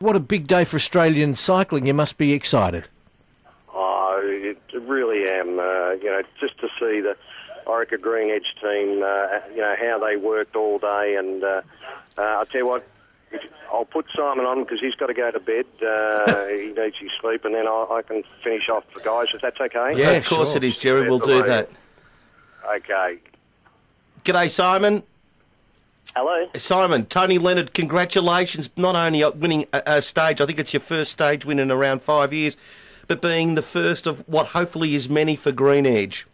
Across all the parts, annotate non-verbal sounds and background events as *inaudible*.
What a big day for Australian cycling. You must be excited. Oh, it really am. Uh, you know, just to see the Orica Green Edge team, uh, you know, how they worked all day. And uh, uh, I'll tell you what, I'll put Simon on because he's got to go to bed. Uh, *laughs* he needs his sleep, and then I, I can finish off the guys, if that's okay. Yeah, of course sure. it is, Gerry. We'll do that. Okay. G'day, Simon. Hello. Simon, Tony Leonard, congratulations. Not only on winning a, a stage, I think it's your first stage win in around five years, but being the first of what hopefully is many for Green Edge.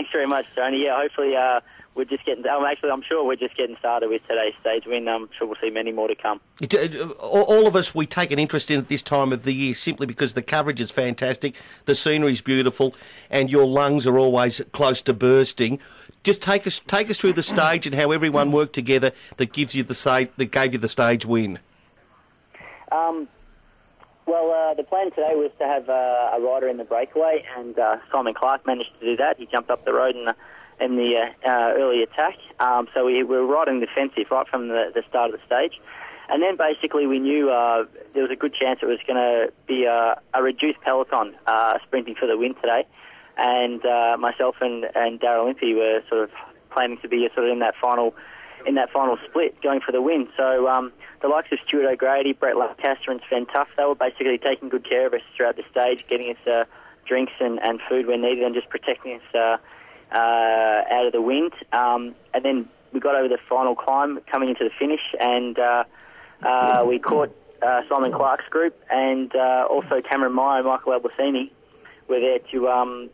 Thanks very much, Tony. Yeah, hopefully uh, we're just getting. Um, actually, I'm sure we're just getting started with today's stage win. I'm sure we'll see many more to come. Uh, all of us, we take an interest in at this time of the year simply because the coverage is fantastic, the scenery is beautiful, and your lungs are always close to bursting. Just take us take us through the stage and how everyone worked together that gives you the sa- that gave you the stage win. Um, well, uh, the plan today was to have uh, a rider in the breakaway, and uh, Simon Clarke managed to do that. He jumped up the road in the, in the uh, uh, early attack. Um, so we, we were riding in defensive right from the, the start of the stage. And then basically we knew uh, there was a good chance it was going to be a, a reduced peloton sprinting for the win today. And myself and, and Daryl Impey were sort of planning to be sort of in that final in that final split, going for the win. So um, the likes of Stuart O'Grady, Brett Lancaster, and Svein Tuft, they were basically taking good care of us throughout the stage, getting us uh, drinks and, and food when needed, and just protecting us uh, uh, out of the wind. Um, and then we got over the final climb, coming into the finish, and uh, uh, we caught uh, Simon Clarke's group, and also Cameron Meyer and Michael Albasini were there to um,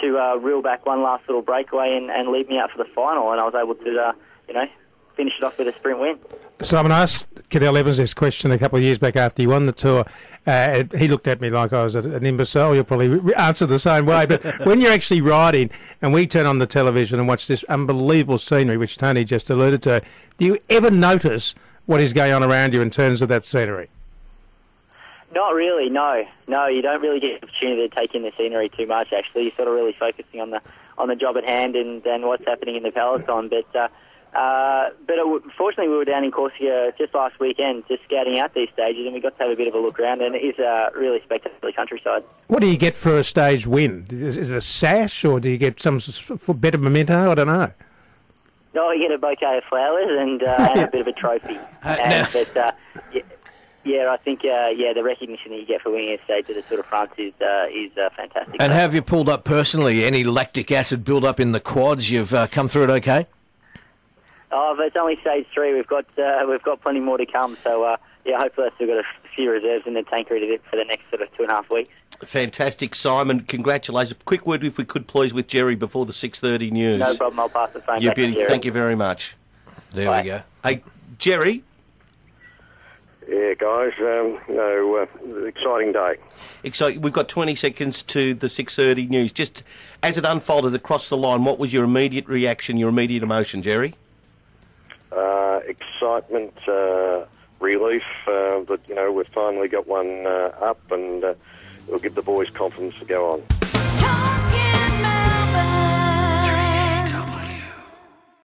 to reel back one last little breakaway and, and lead me out for the final, and I was able to, you know, finish it off with a sprint win. Simon asked Cadel Evans this question a couple of years back after he won the tour. Uh, he looked at me like I was an imbecile. You'll probably answer the same way. But *laughs* when you're actually riding and we turn on the television and watch this unbelievable scenery, which Tony just alluded to, do you ever notice what is going on around you in terms of that scenery? Not really, no, no. You don't really get the opportunity to take in the scenery too much. Actually, you're sort of really focusing on the on the job at hand and, and what's happening in the peloton. But uh, uh, but it, fortunately, we were down in Corsica just last weekend, just scouting out these stages, and we got to have a bit of a look around. And it is a really spectacular countryside. What do you get for a stage win? Is, is it a sash or do you get some for better memento? I don't know. No, you get a bouquet of flowers and, uh, *laughs* and a bit of a trophy. and, but uh, yeah, yeah, I think uh, yeah, the recognition that you get for winning a stage at the Tour de France is uh, is uh, fantastic. And have you pulled up personally? Any lactic acid build up in the quads? You've uh, come through it okay? Oh, but it's only stage three. We've got uh, we've got plenty more to come. So uh, yeah, hopefully I've still got a few reserves in the tank ready for the next sort of two and a half weeks. Fantastic, Simon. Congratulations. Quick word, if we could, please, with Gerry before the six thirty news. No problem. I'll pass the phone You back to beauty. Thank you very much. There Bye. we go. Hey, Gerry. Yeah, guys, um, no, uh, exciting day. Exciting. We've got 20 seconds to the 6:30 news. Just as it unfolded across the line, what was your immediate reaction, your immediate emotion, Gerry? Uh, excitement, uh, relief uh, that, you know, we've finally got one up and it'll give the boys confidence to go on.